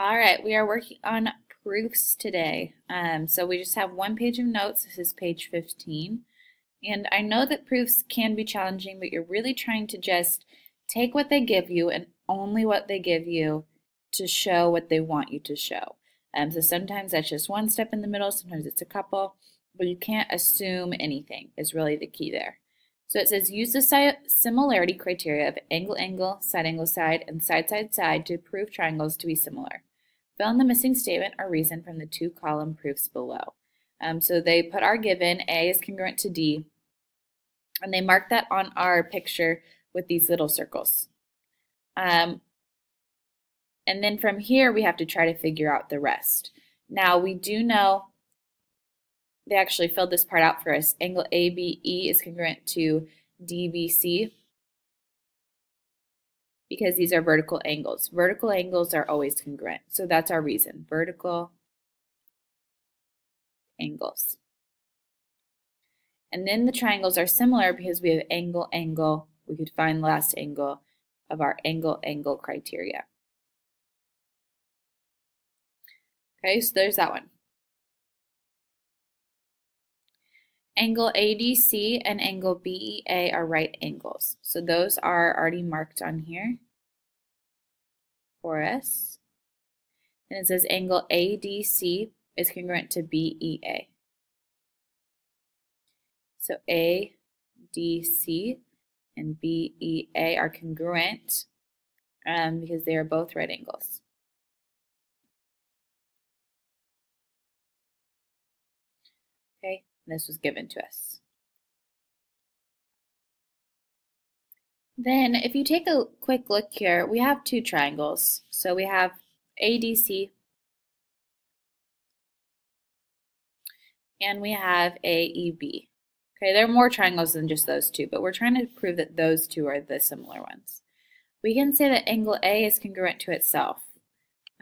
All right, we are working on proofs today. Um, so we just have one page of notes. This is page 15. And I know that proofs can be challenging, but you're really trying to just take what they give you and only what they give you to show what they want you to show. Um, so sometimes that's just one step in the middle, sometimes it's a couple, but you can't assume anything is really the key there. So it says use the similarity criteria of angle angle, side angle side, and side side side to prove triangles to be similar. Fill in the missing statement or reason from the two column proofs below. Um, so they put our given, A is congruent to D, and they mark that on our picture with these little circles. Um, and then from here, we have to try to figure out the rest. Now, we do know they actually filled this part out for us. Angle ABE is congruent to DBC because these are vertical angles. Vertical angles are always congruent. So that's our reason. Vertical angles. And then the triangles are similar because we have angle, angle. We could find the last angle of our angle, angle criteria. Okay, so there's that one. Angle ADC and angle BEA are right angles. So those are already marked on here for us. And it says angle ADC is congruent to BEA. So ADC and BEA are congruent um, because they are both right angles. Okay, this was given to us. Then if you take a quick look here, we have two triangles. So we have ADC and we have AEB. Okay, there are more triangles than just those two, but we're trying to prove that those two are the similar ones. We can say that angle A is congruent to itself.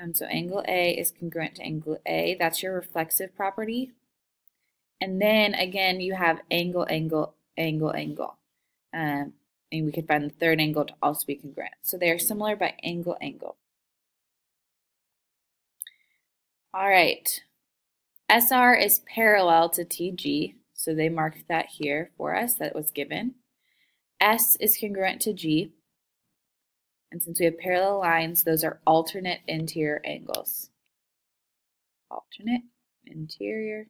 Um, so angle A is congruent to angle A. That's your reflexive property. And then again, you have angle, angle, angle, angle. Um, and we could find the third angle to also be congruent. So they are similar by angle, angle. All right. SR is parallel to TG, so they marked that here for us, that was given. S is congruent to G, and since we have parallel lines, those are alternate interior angles. Alternate interior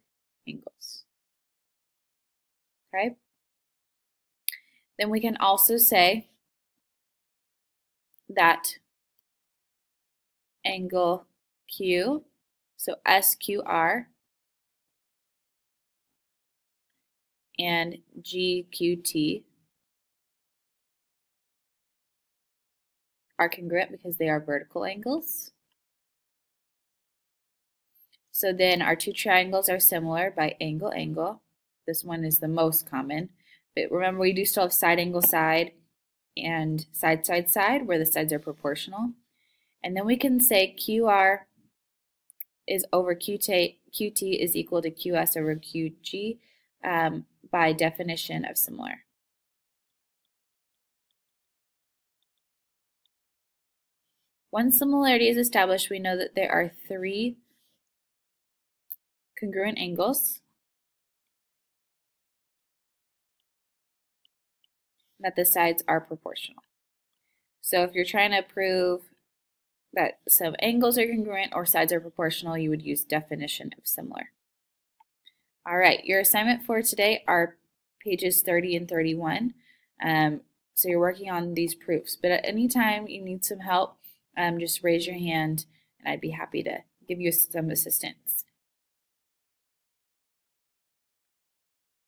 angles. Okay? Then we can also say that angle Q, so SQR, and GQT are congruent because they are vertical angles. So then our two triangles are similar by angle, angle. This one is the most common. But remember, we do still have side, angle, side, and side, side, side, where the sides are proportional. And then we can say QR is over QT, QT is equal to QS over QG um, by definition of similar. Once similarity is established, we know that there are three congruent angles, that the sides are proportional. So if you're trying to prove that some angles are congruent or sides are proportional, you would use definition of similar. All right, your assignment for today are pages 30 and 31. Um, so you're working on these proofs, but at any time you need some help, um, just raise your hand and I'd be happy to give you some assistance.